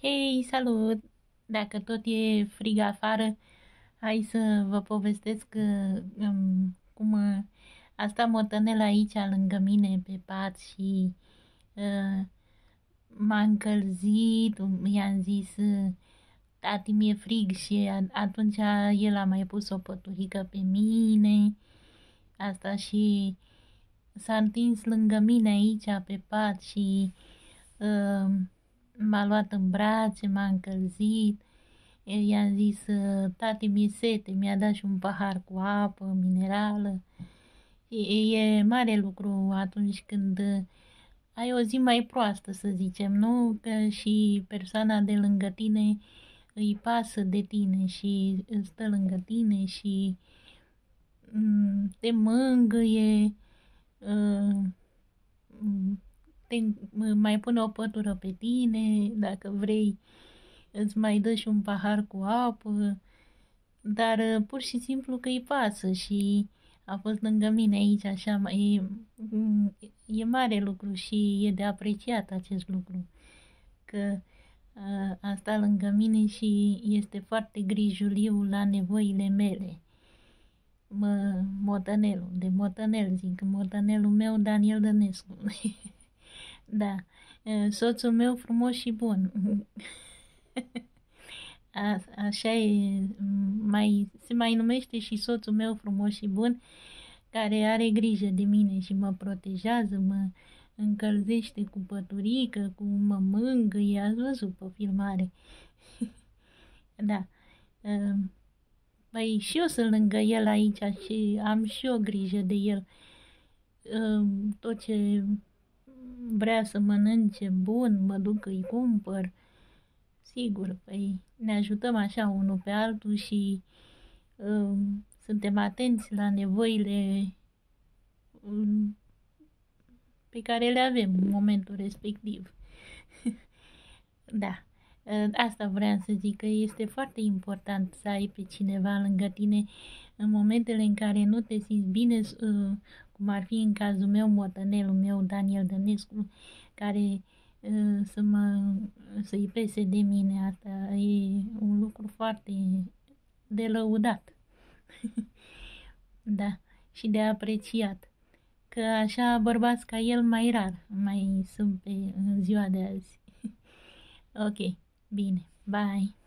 Hei, salut! Dacă tot e frig afară, hai să vă povestesc um, cum uh, a stat motănel aici lângă mine pe pat și uh, m-a încălzit, i-am zis uh, tati mi-e frig și atunci el a mai pus o păturică pe mine, asta și s-a întins lângă mine aici pe pat și uh, m-a luat în brațe, m-a încălzit, i-am zis, tati, mi sete, mi-a dat și un pahar cu apă minerală. E, e mare lucru atunci când ai o zi mai proastă, să zicem, nu? Că și persoana de lângă tine îi pasă de tine și stă lângă tine și mm, te mângâie, uh, te mai pune o pătură pe tine, dacă vrei îți mai dă și un pahar cu apă, dar uh, pur și simplu că îi pasă și a fost lângă mine aici, așa, e, e mare lucru și e de apreciat acest lucru, că uh, a stat lângă mine și este foarte grijuliu la nevoile mele. Mă, motănelul, de motănel zic, motănelul meu Daniel Dănescu. Da, soțul meu frumos și bun. A, așa e, mai, se mai numește și soțul meu frumos și bun, care are grijă de mine și mă protejează, mă încălzește cu păturică, cu mă mângâie, ați văzut pe filmare. da. Păi și eu sunt lângă el aici și am și o grijă de el. Tot ce vrea să mănânce bun, mă duc îi cumpăr. Sigur, păi ne ajutăm așa unul pe altul și uh, suntem atenți la nevoile uh, pe care le avem în momentul respectiv. da, uh, asta vreau să zic că este foarte important să ai pe cineva lângă tine în momentele în care nu te simți bine, uh, cum ar fi în cazul meu, motănelul meu, Daniel Dănescu, care uh, să mă, să-i pese de mine, asta e un lucru foarte de lăudat. da, și de apreciat. Că așa bărbați ca el mai rar mai sunt pe în ziua de azi. ok, bine, bye!